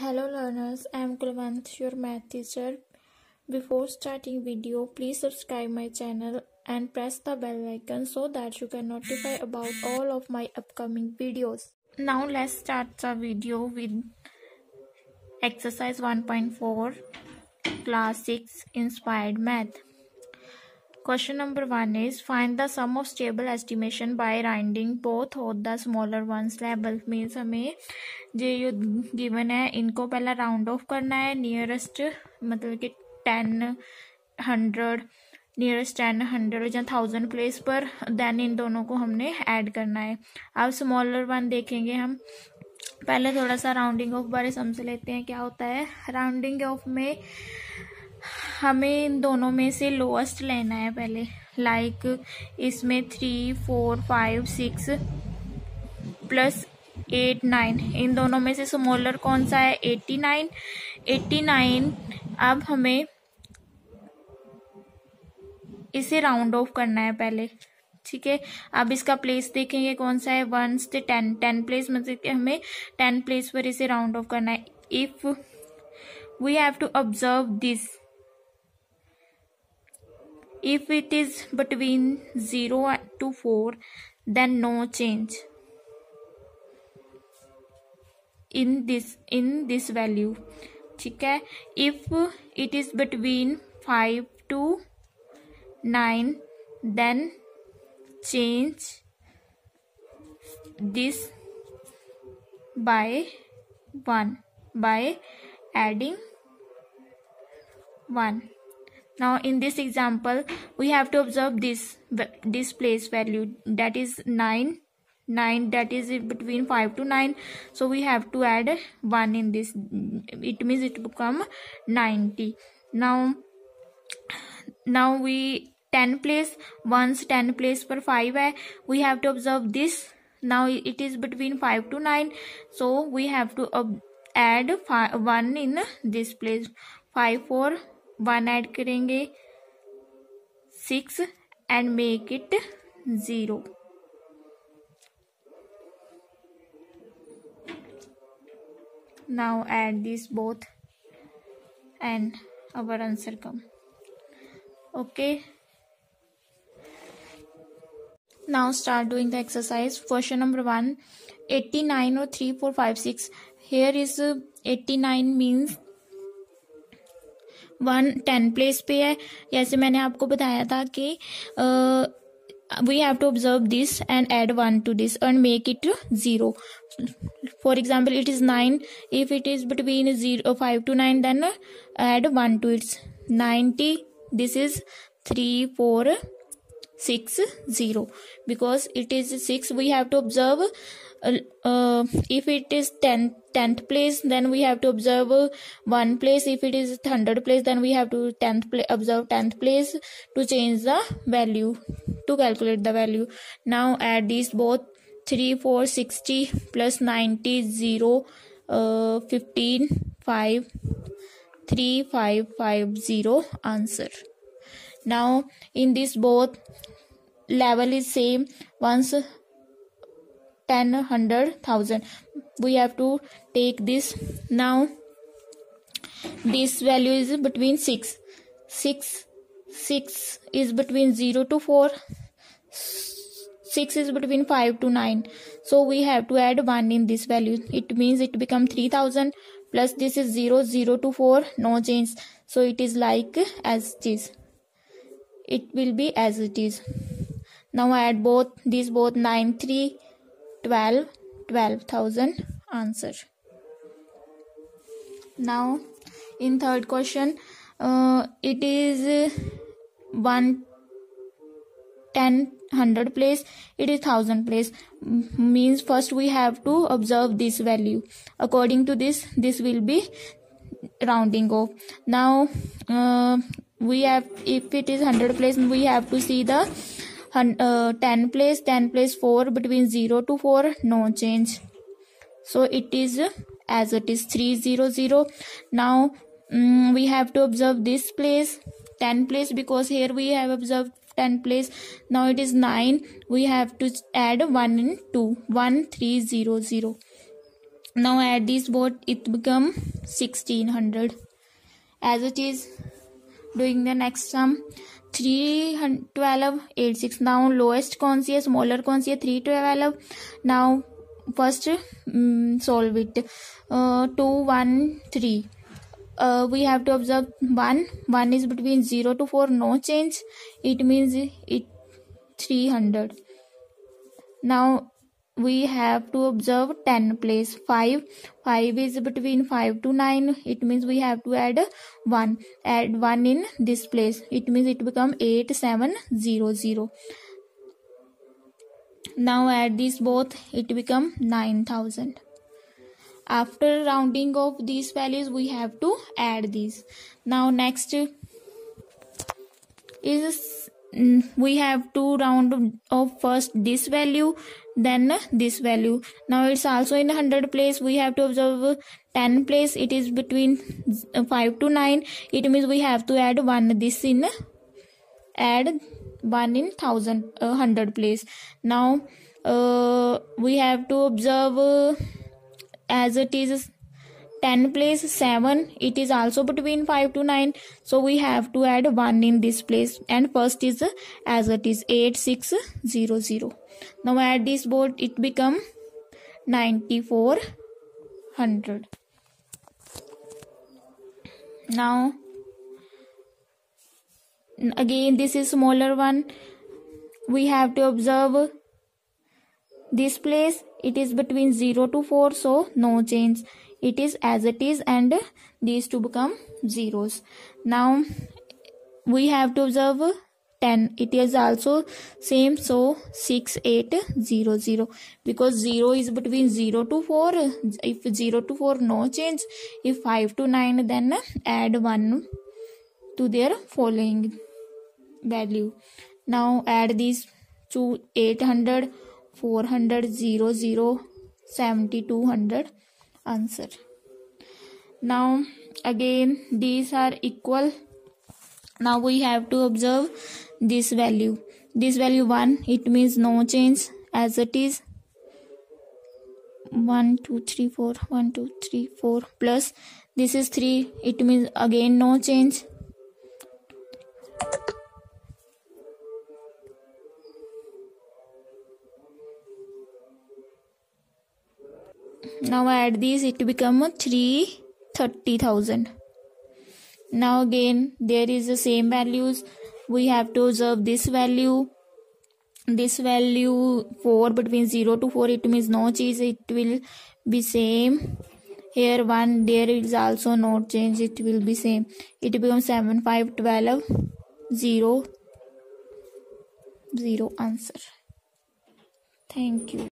Hello learners, I am Kulwant, your math teacher. Before starting video, please subscribe my channel and press the bell icon so that you can notify about all of my upcoming videos. Now let's start the video with exercise 1.4 class 6 inspired math. Question number one is, find the sum of stable estimation by rounding both of the smaller ones. Level means हमें जो ये given है, इनको पहला round off करना है nearest मतलब कि ten hundred nearest ten hundred या थाउज़ेंड प्लेस पर देन इन दोनों को हमने ऐड करना है। अब स्मॉलर वन देखेंगे हम। पहले थोड़ा सा राउंडिंग ऑफ़ बारे समझ लेते हैं, क्या होता है। राउंडिंग ऑफ़ में हमें इन दोनों में से लोएस्ट लेना है पहले। लाइक like, इसमें three four five six plus eight nine इन दोनों में से स्मॉलर कौन सा है? एट्टी नाइन एट्टी नाइन अब हमें इसे राउंड ऑफ़ करना है पहले। ठीक है? अब इसका प्लेस देखेंगे कौन सा है? वन से टेन टेन प्लेस मतलब हमें टेन प्लेस पर इसे राउंड ऑफ़ करना है। If we have to observe this if it is between 0 to 4 then no change in this in this value ठीक है if it is between 5 to 9 then change this by 1 by adding 1 now in this example we have to observe this this place value that is 9 9 that is between 5 to 9 so we have to add 1 in this it means it become 90 now now we 10 place once 10 place per 5 hai we have to observe this. Now it is between 5 to 9 so we have to add 1 in this place 5 4 one add करेंगे। Six and make it zero. Now add this both and our answer come. Okay. Now start doing the exercise. Question number one, eighty nine और three, four, five, six. Here is eighty nine means one ten place पे है। जैसे मैंने आपको बताया था कि we have to observe this and add one to this and make it zero for example it is nine if it is between zero five to nine then add one to it's ninety this is three four six zero. Because it is six we have to observe uh, uh, if it is 10 10th place then we have to observe uh, one place. If it is 100 place then we have to 10th place observe 10th place to change the value to calculate the value. Now add these both 3 4 60 plus 90 0 uh, 15 5 3 5 5 0 answer. Now in this both level is same. Once 10 100 1000 we have to take this. Now this value is between 6 6 6 is between 0 to 4 6 is between 5 to 9 so we have to add 1 in this value. It means it become 3000 plus this is 0 0 to 4 no change. So it is like as it is. It will be as it is. Now add both these both 9 3 12 12000 answer. Now in third question uh, it is one ten hundred place it is thousand place. Means first we have to observe this value. According to this this will be rounding off now uh, we have if it is 100 place we have to see the uh, 10 place 10 place 4 between 0 to 4 no change. So it is as it is 300 now um, we have to observe this place 10 place because here we have observed 10 place now it is 9 we have to add 1 in 2 1 3 0 0 now add this both it become 1600 as it is doing the next sum three twelve eight six now lowest कौन सी है? Smaller कौन सी है? Three twelve now first solve it two one three we have to observe one one is is zero to four no change it means it three 300 now we have to observe 10 place 5 5 is between 5 to 9 it means we have to add 1 add 1 in this place. It means it become 8700 now add these both. It become 9000 after rounding of these values we have to add these. Now next is we have to round off first this value then this value. Now it's also in 100 place. We have to observe 10 place. It is between 5 to 9 it means we have to add 1 this in add 1 in 1000 uh, 100 place. Now uh, we have to observe uh, as it is 10 place 7 it is also between 5 to 9 so we have to add 1 in this place. And first is as it is 8600 now add this board it become 9400 now again this is smaller one. We have to observe this place. It is between 0 to 4 so no change it is as it is and these two become zeros. Now we have to observe 10 it is also same so 6800 because 0 is between 0 to 4 if 0 to 4 no change. If 5 to 9 then add 1 to their following value. Now add these to 800 400 0 0 7200 answer. Now again these are equal. Now we have to observe this value. This value 1 it means no change as it is. 1 2 3 4 1 2 3 4 plus this is 3 it means again no change now add these it become 330,000 now again there is the same values. We have to observe this value. This value 4 between 0 to 4 it means no change it will be same. Here 1 there is also no change it will be same. It becomes 7 5 12 0 0 answer. Thank you